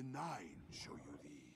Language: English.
The Nine show you thee.